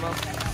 ざいます。